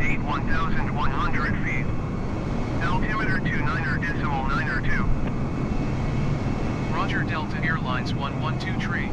8 1,100 feet. Altimeter 29er decimal 9er 2. Roger Delta Airlines 112 tree.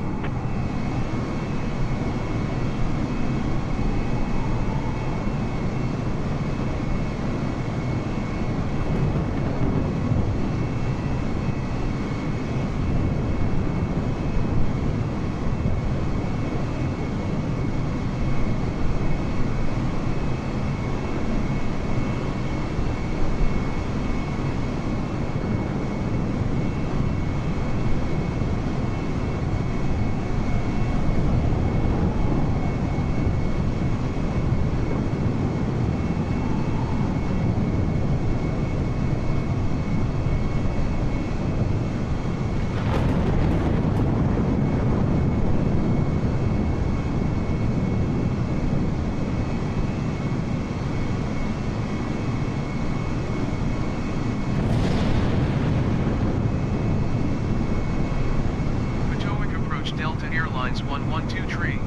Potomac Approach Delta Airlines 112 tree.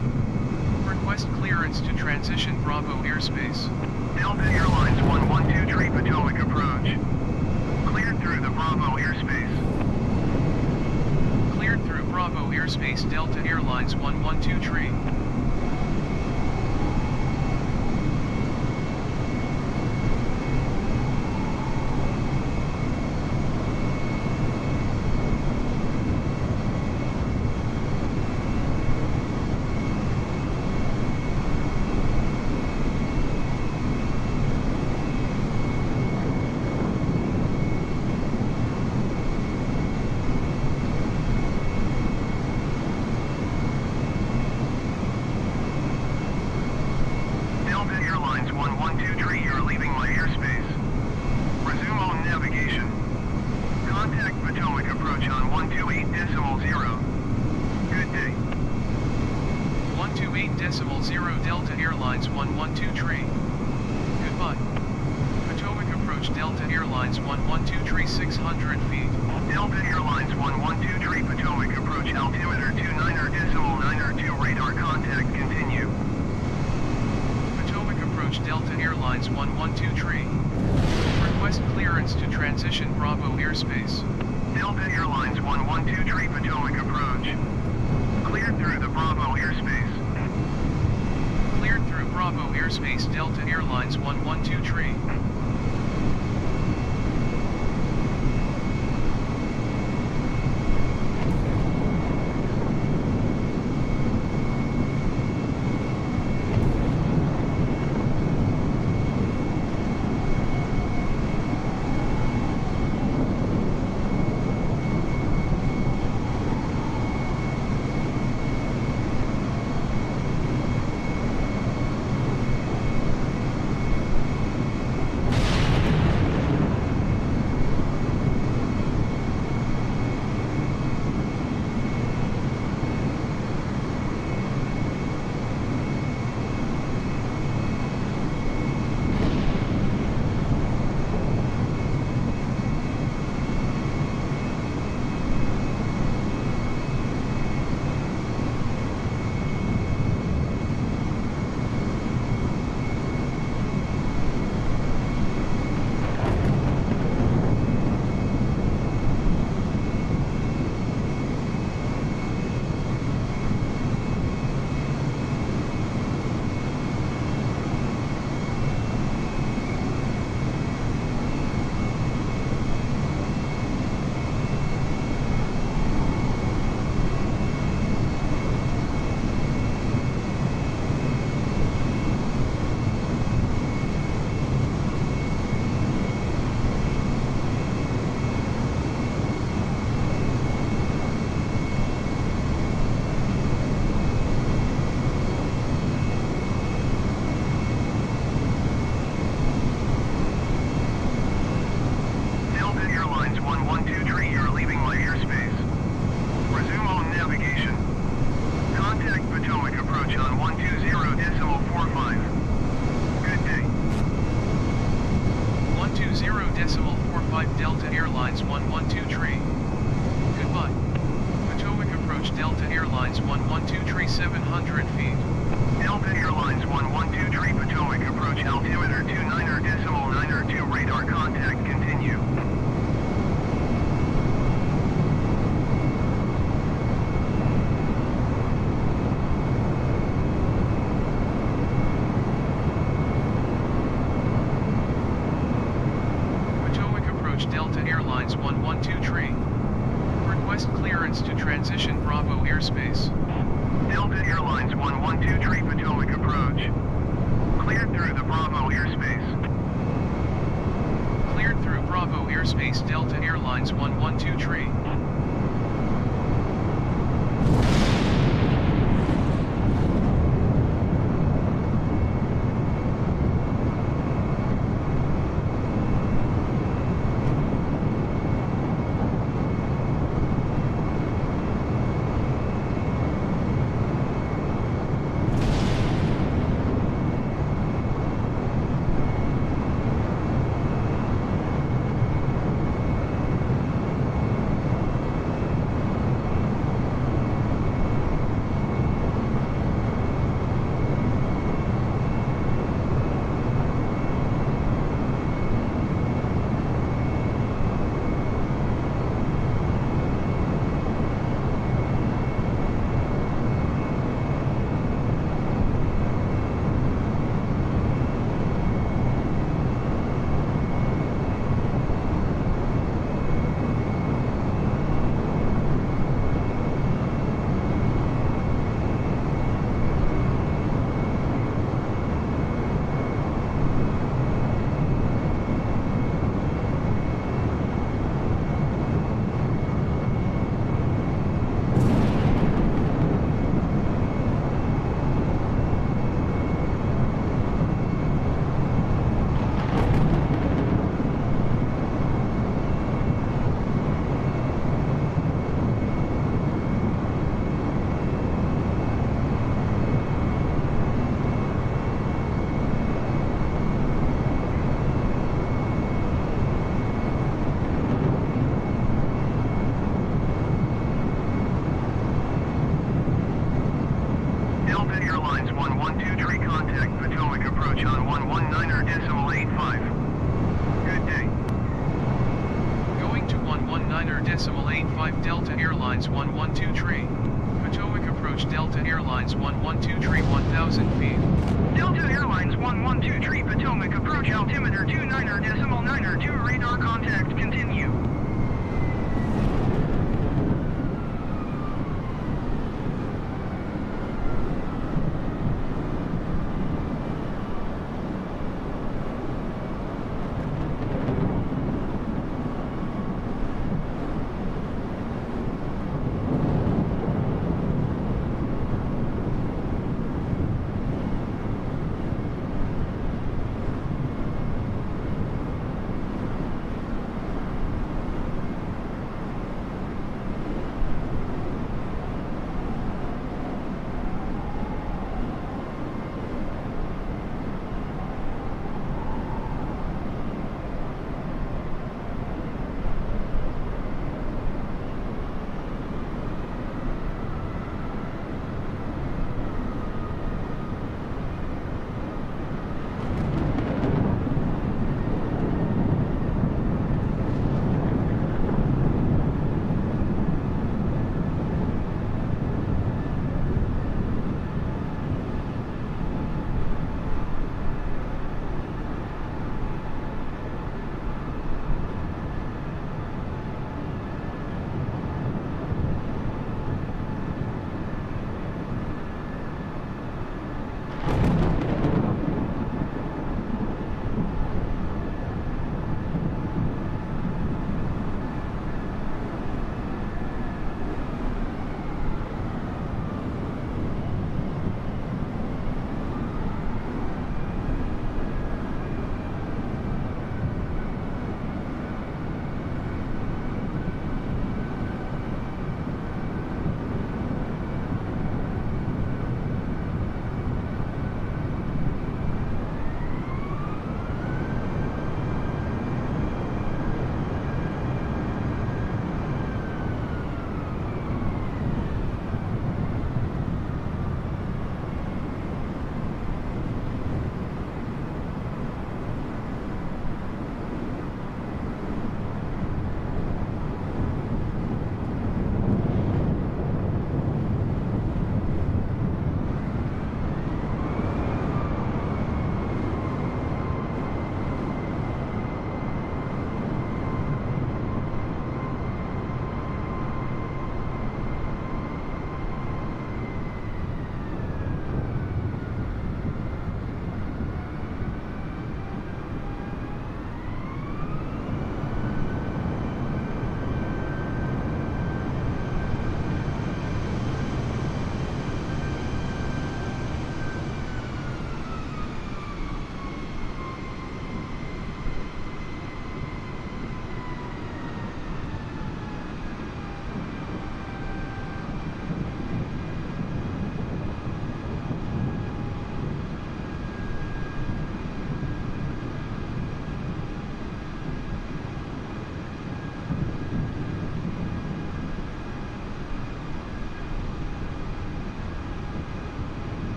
Request clearance to transition Bravo airspace. Delta Airlines 112 tree Potomac approach. Cleared through the Bravo airspace. Cleared through Bravo airspace Delta Airlines 112 tree. Delta Airlines 112 tree, you're leaving my airspace. Resume on navigation. Contact Potomac approach on 128 decimal 0. Good day. 128 decimal 0 Delta Airlines 112 tree. Goodbye. Potomac Approach Delta Airlines 112 tree 600 feet. Delta Airlines 112 tree Potomac approach altimeter 29er decimal 9er 2 radar contact continue. Potomac Approach Delta Airlines 112 tree. Request clearance to transition Bravo airspace. Delta Airlines 112 tree Potomac approach. Cleared through the Bravo airspace. Cleared through Bravo airspace Delta Airlines 112 Potomac approach on one. 112 tree. Request clearance to transition Bravo airspace. Delta Airlines 112 Tree Potomac approach. Cleared through the Bravo airspace. Cleared through Bravo airspace Delta Airlines 112 tree. Approach Delta Airlines 1123 1000 feet. Delta Airlines 1123 Potomac approach altimeter 29er decimal 9er 2 radar contact